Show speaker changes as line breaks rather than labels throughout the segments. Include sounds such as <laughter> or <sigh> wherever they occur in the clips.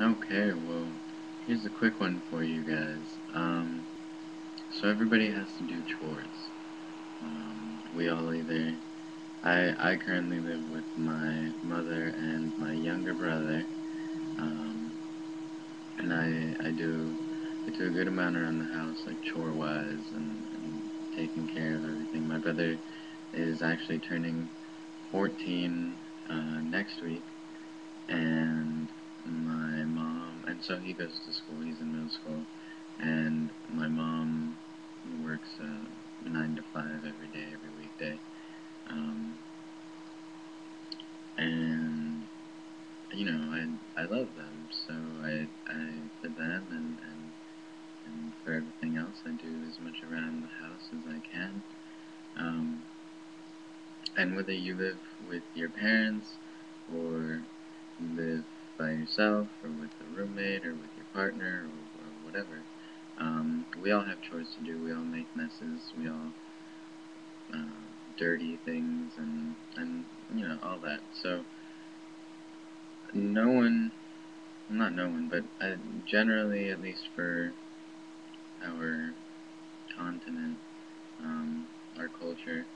Okay, well, here's a quick one for you guys. Um, so everybody has to do chores. Um, we all either. I I currently live with my mother and my younger brother. Um, and I I do I do a good amount around the house, like chore wise, and, and taking care of everything. My brother is actually turning 14 uh, next week, and and so he goes to school. He's in middle school, and my mom works uh, nine to five every day, every weekday. Um, and you know, I I love them, so I I for them and and and for everything else, I do as much around the house as I can. Um, and whether you live with your parents or live by yourself or with a roommate or with your partner or, or whatever, um, we all have chores to do. We all make messes. We all uh, dirty things and and you know all that. So no one, not no one, but uh, generally, at least for our continent, um, our culture,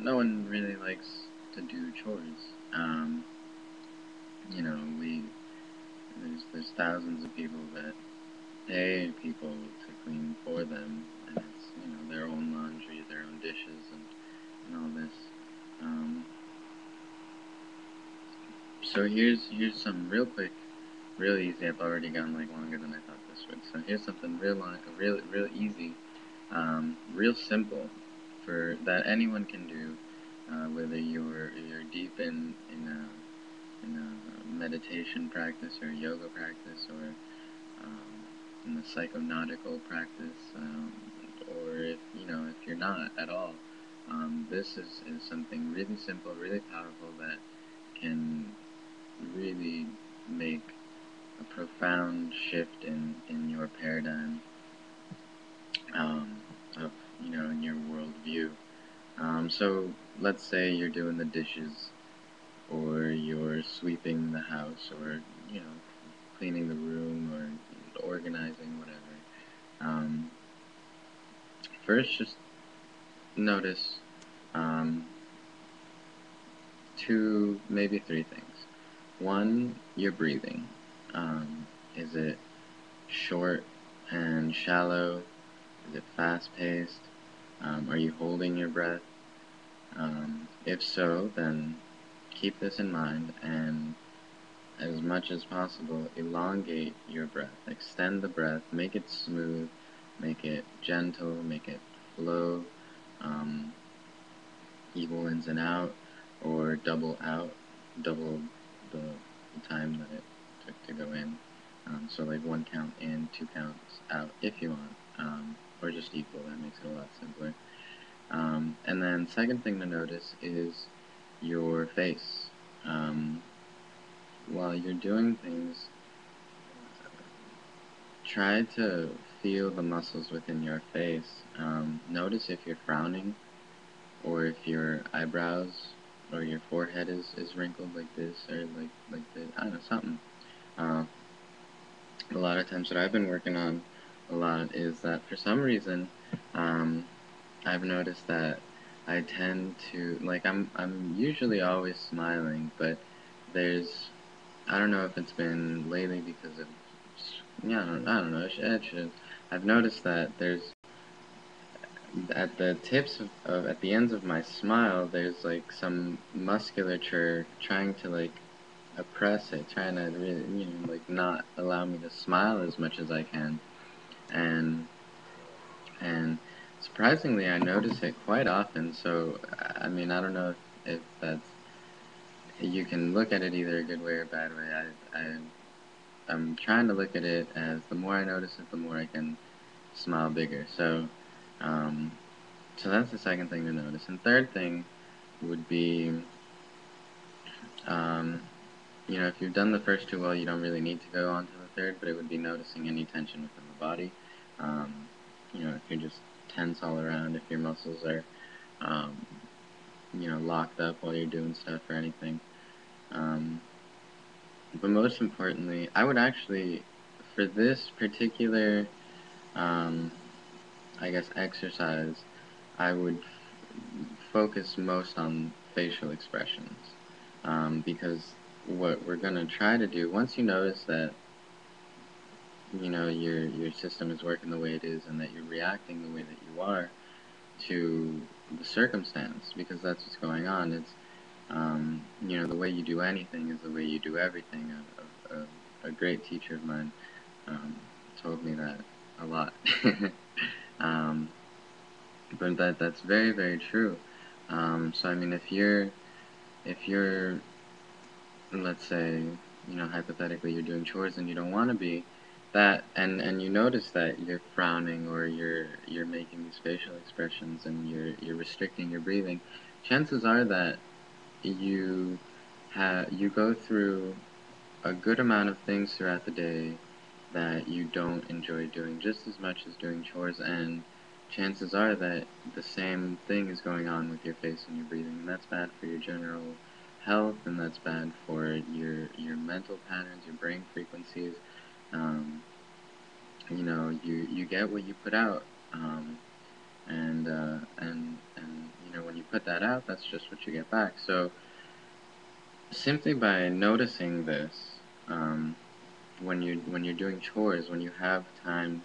no one really likes to do chores. Um, you know, we there's thousands of people that pay people to clean for them, and it's you know their own laundry, their own dishes, and and all this. Um, so here's here's some real quick, real easy. I've already gone like longer than I thought this would. So here's something real long, real real easy, um, real simple, for that anyone can do, uh, whether you're you're deep in in a, in a meditation practice or yoga practice or um, in the psychonautical practice, um, or if you know if you're not at all. Um, this is, is something really simple, really powerful that can really make a profound shift in, in your paradigm um, of, you know, in your worldview. Um, so let's say you're doing the dishes or you're sweeping the house or, you know, cleaning the room or organizing, whatever. Um, first, just notice um, two, maybe three things. One, your breathing. Um, is it short and shallow? Is it fast paced? Um, are you holding your breath? Um, if so, then keep this in mind and as much as possible elongate your breath. Extend the breath, make it smooth, make it gentle, make it flow, um, equal ins and out, or double out, double the, the time that it took to go in. Um, so like one count in, two counts out if you want, um, or just equal. That makes it a lot simpler. Um, and then second thing to notice is your face. Um, while you're doing things, try to feel the muscles within your face. Um, notice if you're frowning or if your eyebrows or your forehead is, is wrinkled like this or like like this. I don't know something. Uh, a lot of times, what I've been working on a lot is that for some reason, um, I've noticed that I tend to like I'm I'm usually always smiling, but there's I don't know if it's been lately because of yeah I don't, I don't know it should, it should. I've noticed that there's at the tips of, of at the ends of my smile there's like some musculature trying to like oppress it trying to really you know like not allow me to smile as much as I can and and surprisingly I notice it quite often so I mean I don't know if, if that's you can look at it either a good way or a bad way I, I I'm trying to look at it as the more I notice it the more I can smile bigger so um, so that's the second thing to notice. And third thing would be, um, you know, if you've done the first two well, you don't really need to go on to the third, but it would be noticing any tension within the body. Um, you know, if you're just tense all around, if your muscles are, um, you know, locked up while you're doing stuff or anything. Um, but most importantly, I would actually, for this particular, um, I guess, exercise, I would focus most on facial expressions. Um, because what we're going to try to do, once you notice that, you know, your, your system is working the way it is and that you're reacting the way that you are to the circumstance, because that's what's going on, it's, um, you know, the way you do anything is the way you do everything. A, a, a great teacher of mine um, told me that a lot. <laughs> um, but that that's very very true. Um, so I mean, if you're if you're let's say you know hypothetically you're doing chores and you don't want to be that and and you notice that you're frowning or you're you're making these facial expressions and you're you're restricting your breathing chances are that you have you go through a good amount of things throughout the day that you don't enjoy doing just as much as doing chores and chances are that the same thing is going on with your face and your breathing and that's bad for your general health and that's bad for your your mental patterns your brain frequencies um, you know you you get what you put out um, and uh, and and you know when you put that out that's just what you get back. So simply by noticing this um, when you when you're doing chores when you have time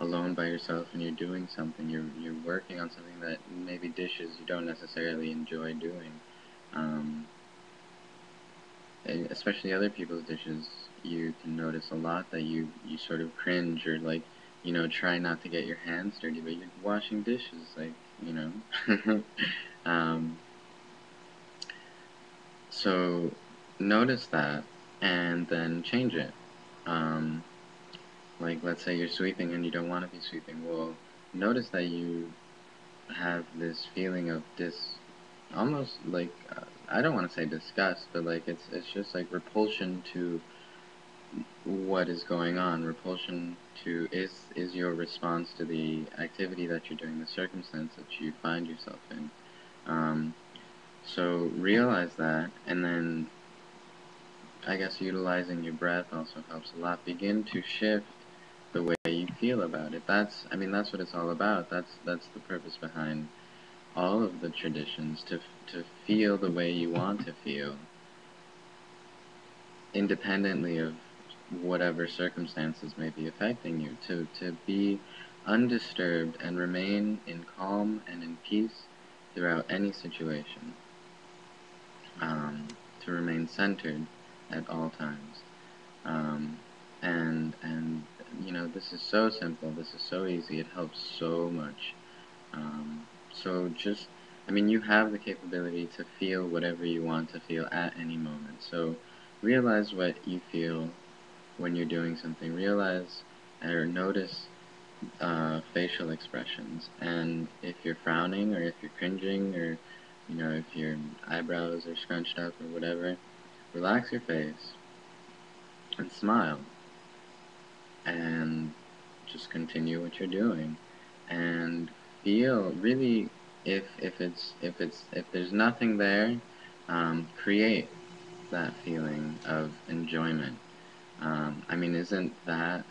alone by yourself and you're doing something you're you're working on something that maybe dishes you don't necessarily enjoy doing um, especially other people's dishes you can notice a lot that you you sort of cringe or like you know try not to get your hands dirty but you're washing dishes like you know? <laughs> Um, so notice that and then change it. Um, like let's say you're sweeping and you don't want to be sweeping. Well notice that you have this feeling of dis almost like uh, I don't want to say disgust but like it's it's just like repulsion to what is going on. Repulsion to is is your response to the activity that you're doing, the circumstance that you find yourself in. Um, so realize that, and then I guess utilizing your breath also helps a lot. Begin to shift the way you feel about it. That's I mean that's what it's all about. That's that's the purpose behind all of the traditions to to feel the way you want to feel independently of whatever circumstances may be affecting you, to, to be undisturbed and remain in calm and in peace throughout any situation, um, to remain centered at all times. Um, and, and, you know, this is so simple, this is so easy, it helps so much. Um, so just, I mean, you have the capability to feel whatever you want to feel at any moment. So realize what you feel when you're doing something. Realize or notice uh, facial expressions. And if you're frowning or if you're cringing or you know if your eyebrows are scrunched up or whatever, relax your face and smile and just continue what you're doing and feel really if if it's if it's if there's nothing there um, create that feeling of enjoyment um, I mean, isn't that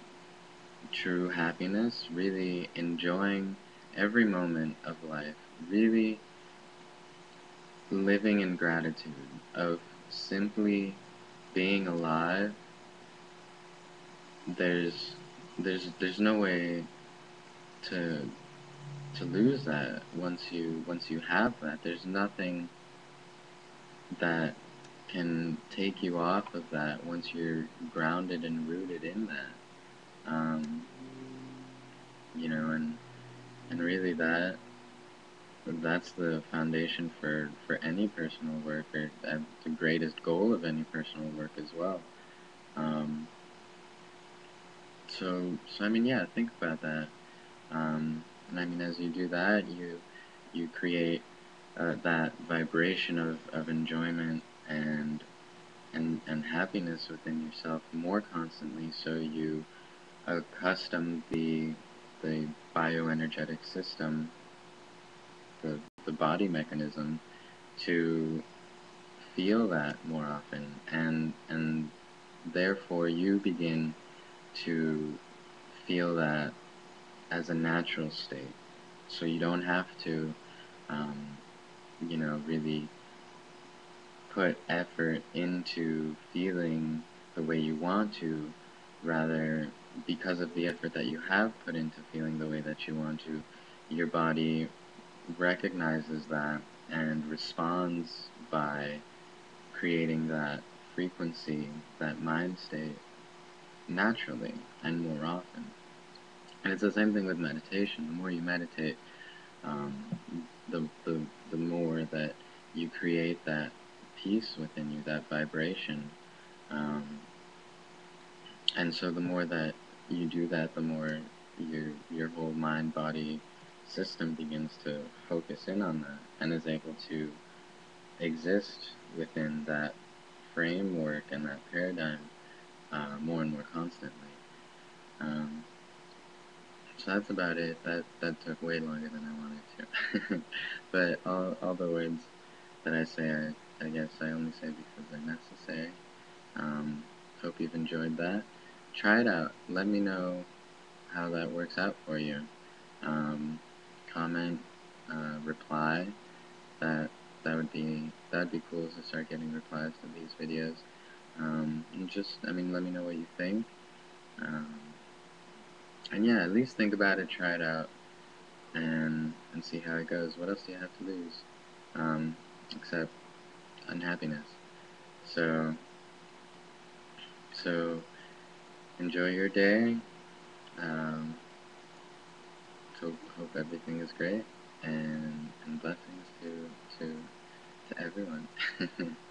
true happiness? Really enjoying every moment of life, really living in gratitude of simply being alive. There's there's there's no way to to lose that once you once you have that. There's nothing that can take you off of that once you're grounded and rooted in that. Um, you know, and and really that that's the foundation for for any personal work, or the greatest goal of any personal work as well. Um, so so I mean, yeah, think about that. Um, and I mean, as you do that, you you create uh, that vibration of, of enjoyment and and and happiness within yourself more constantly so you accustom the the bioenergetic system the the body mechanism to feel that more often and and therefore you begin to feel that as a natural state. So you don't have to, um, you know, really put effort into feeling the way you want to, rather, because of the effort that you have put into feeling the way that you want to, your body recognizes that and responds by creating that frequency, that mind state, naturally and more often. And it's the same thing with meditation. The more you meditate, um, the, the, the more that you create that peace within you, that vibration. Um, and so the more that you do that, the more your, your whole mind body system begins to focus in on that and is able to exist within that framework and that paradigm uh, more and more constantly. Um, so that's about it. That that took way longer than I wanted to. <laughs> but all all the words that I say, I, guess I only say because they're necessary. Um, hope you've enjoyed that. Try it out. Let me know how that works out for you. Um, comment, uh, reply. That that would be that would be cool to start getting replies to these videos. Um, and just, I mean, let me know what you think. Um, and yeah, at least think about it, try it out, and and see how it goes. What else do you have to lose? Um, except unhappiness. So, so enjoy your day. Um, hope hope everything is great, and and blessings to to to everyone. <laughs>